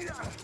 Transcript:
Yeah!